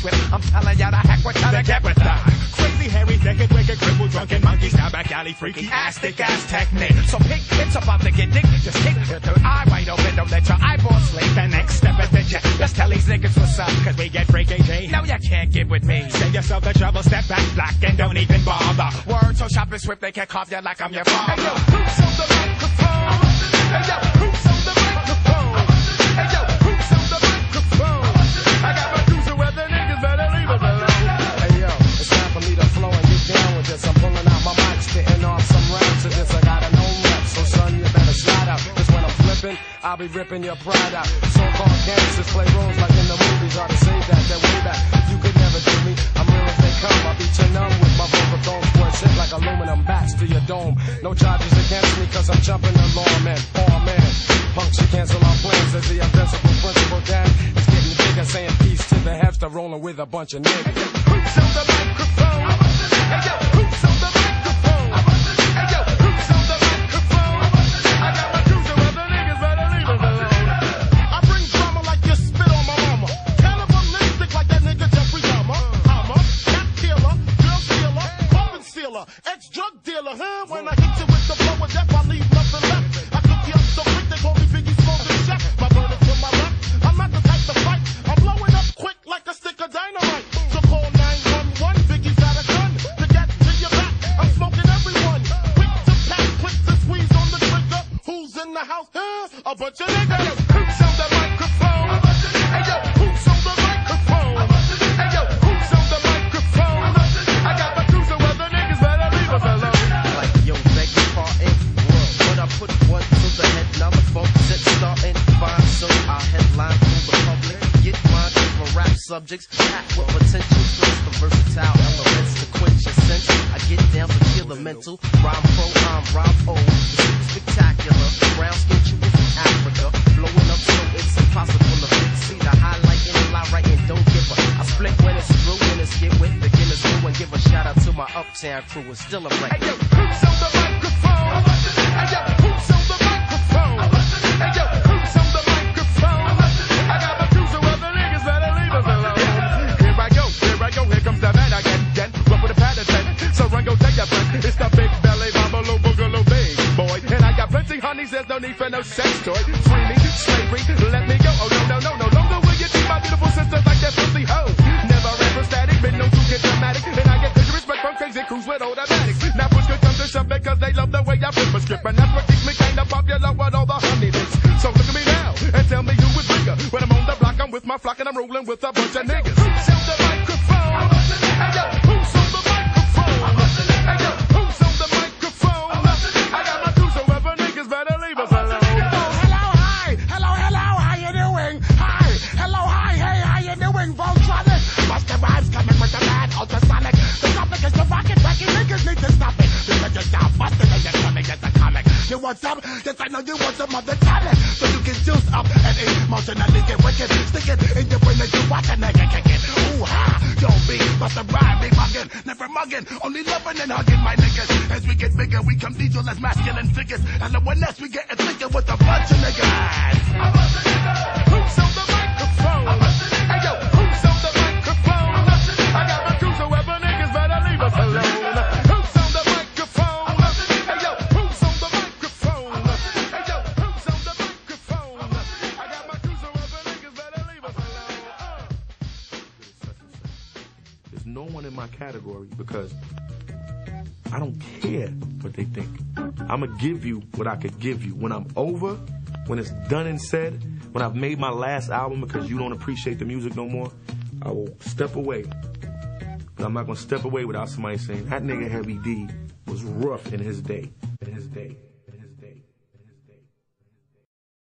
trip. I'm telling y'all to hack with y'all to get with that. Crazy, hairy, naked, wicked, crippled, drunken, monkey, style, back alley, freaky, astic, ass technique. So pick, it's about to get nicked. Just kick your third eye wide open. Don't let your eyeballs sleep. The next step is the jet. Let's tell these niggas what's up, cause we get freaky G. No, you can't get with me. Save yourself the trouble, step back, black, and don't even bother. Words so sharp and swift, they can carve you like I'm your father. Hey, yo, who's on the microphone? Hey, yo, who's I'll be ripping your pride out. So-called gangsters play roles like in the movies. Ought to say that, they're way back. You could never do me. I'm real as they come. I beat you numb with my vocal tones. Boy, sit like aluminum bats to your dome. No charges against me cause I'm jumping the law, man. Oh man. Punks, you cancel our plans as the invincible principal gang. It's getting bigger, saying peace to the Hevster, rolling with a bunch of niggas. Who's on the microphone? The house? A bunch of niggas. Who's on the microphone? Hey yo, who's on the microphone? Hey yo, who's on the microphone? I got my cruiser where the niggas better leave us alone. Like, yo, beg your pardon. When I put one to the head, now the phone set starting fine. So I headline for the public. Get mine for rap subjects. Packed with potential. Plus the versatile to kill the mental. Rhyme pro, I'm rhyme O. Oh, Super spectacular. Brown skin you from Africa. Blowing up so it's impossible to fix. See the highlight in the lie right and don't give a. I split when it's through when it's get with beginners through and give a shout out to my uptown crew. It's still a wreck. Hey yo, who's on the microphone? Hey yo, who's on the microphone? Hey yo, who's on the microphone? I got my cruiser where the niggas better leave us alone. Here I go, here I go, here comes the man again, again. No need for no sex toy. Screaming, slavery, let me go. Oh no, no, no, no longer will you treat my beautiful sisters like that pussy hoe. Never ever static, been known to get dramatic. And I get good respect from crazy crews with automatics. Now push could come to shove because they love the way I flip a script. And that's what keeps me kinda popular with all the honey. So look at me now and tell me who is bigger. When I'm on the block, I'm with my flock and I'm rolling with a bunch of niggas. You want some? Yes, I know you want some of the talent. So you can juice up and emotionally get wicked. Stick it in your brain and you watch a nigga kick it. Ooh, ha. Yo, big Busta Rhyme, big muggin', never muggin', only loving and hugging my niggas. As we get bigger, we come diesel as masculine figures. And the one else we get thicker with a bunch of niggas. No one in my category because I don't care what they think. I'm gonna give you what I could give you. When I'm over, when it's done and said, when I've made my last album because you don't appreciate the music no more, I will step away. But I'm not gonna step away without somebody saying that nigga Heavy D was rough in his day. In his day.